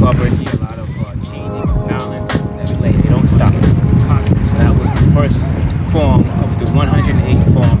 controversy, a lot of uh, that. They don't stop. So that was the first form of the 108 form